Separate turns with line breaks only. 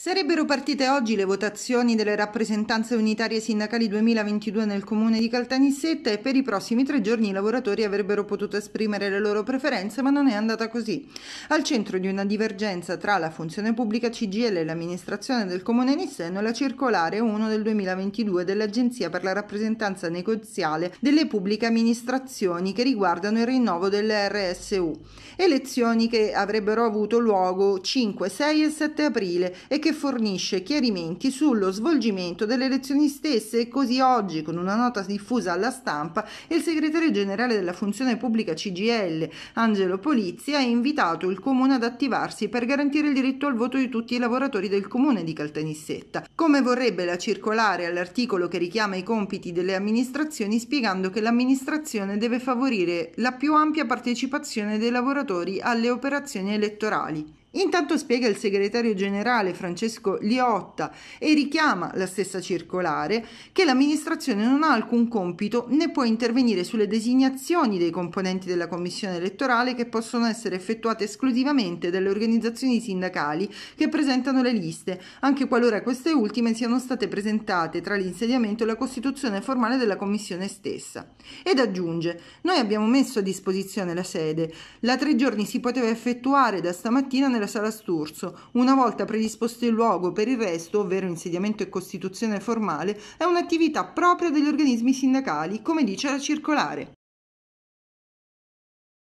Sarebbero partite oggi le votazioni delle rappresentanze unitarie sindacali 2022 nel comune di Caltanissetta e per i prossimi tre giorni i lavoratori avrebbero potuto esprimere le loro preferenze, ma non è andata così. Al centro di una divergenza tra la funzione pubblica CGL e l'amministrazione del comune Nisseno è la circolare 1 del 2022 dell'Agenzia per la rappresentanza negoziale delle pubbliche amministrazioni che riguardano il rinnovo delle RSU. Elezioni che avrebbero avuto luogo 5, 6 e 7 aprile e che che fornisce chiarimenti sullo svolgimento delle elezioni stesse e così oggi con una nota diffusa alla stampa il segretario generale della funzione pubblica CGL Angelo Polizzi ha invitato il comune ad attivarsi per garantire il diritto al voto di tutti i lavoratori del comune di Caltanissetta, come vorrebbe la circolare all'articolo che richiama i compiti delle amministrazioni spiegando che l'amministrazione deve favorire la più ampia partecipazione dei lavoratori alle operazioni elettorali. Intanto spiega il segretario generale Francesco Liotta e richiama la stessa circolare che l'amministrazione non ha alcun compito né può intervenire sulle designazioni dei componenti della commissione elettorale che possono essere effettuate esclusivamente dalle organizzazioni sindacali che presentano le liste, anche qualora queste ultime siano state presentate tra l'insediamento e la costituzione formale della commissione stessa. Ed aggiunge: Noi abbiamo messo a disposizione la sede. La tre giorni si poteva effettuare da stamattina nella sala Sturzo. Una volta predisposto il luogo per il resto, ovvero insediamento e costituzione formale, è un'attività propria degli organismi sindacali, come dice la circolare.